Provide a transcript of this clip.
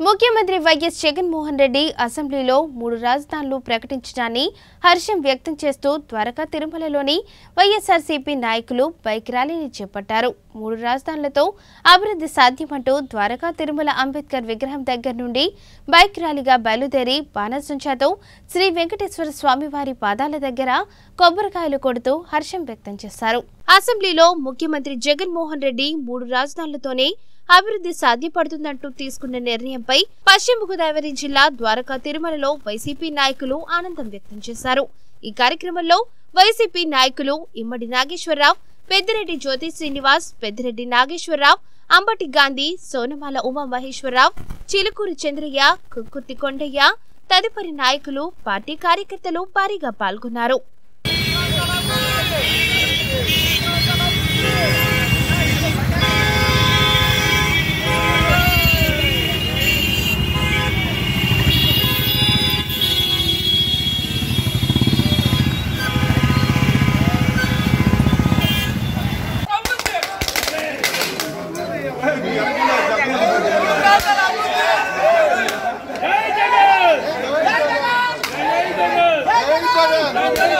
ముఖ్యమంత్రి వైఎస్ జగన్మోహన్ రెడ్డి అసెంబ్లీలో మూడు రాజధానులు ప్రకటించడాన్ని హర్షం వ్యక్తం చేస్తూ ద్వారకా తిరుమలలోని వైఎస్ఆర్సీపీ నాయకులు బైక్ ర్యాలీని చేపట్టారు. మూడు రాజధానులతో అభివృద్ధి సాధ్యమంటూ ద్వారకా తిరుమల అంబేద్కర్ విగ్రహం దగ్గర నుండి బైక్ ర్యాలీగా బయలుదేరి బాణసంచాతో శ్రీ వెంకటేశ్వర స్వామివారి పాదాల దగ్గర కొబ్బరికాయలు కొడుతూ హర్షం వ్యక్తం చేశారు. అసెంబ్లీలో ముఖ్యమంత్రి జగన్మోహన్ రెడ్డి మూడు రాజధానులతోనే అభివృద్ధి సాధ్యపడుతుందంటూ తీసుకున్న నిర్ణయంపై పశ్చిమ గోదావరి జిల్లా ద్వారకా తిరుమలలో వైసీపీ నాయకులు ఆనందం వ్యక్తం చేశారు. ఈ కార్యక్రమంలో వైసీపీ నాయకులు ఇమ్మడి నాగేశ్వరరావు పెద్దిరెడ్డి జ్యోతి శ్రీనివాస్ పెద్దిరెడ్డి నాగేశ్వరరావు అంబటి గాంధీ సోనమాల ఉమా మహేశ్వరరావు చిలుకూరు చంద్రయ్య కుక్కుర్తి కొండయ్య తదుపరి నాయకులు పార్టీ కార్యకర్తలు భారీగా పాల్గొన్నారు. போராட்டம்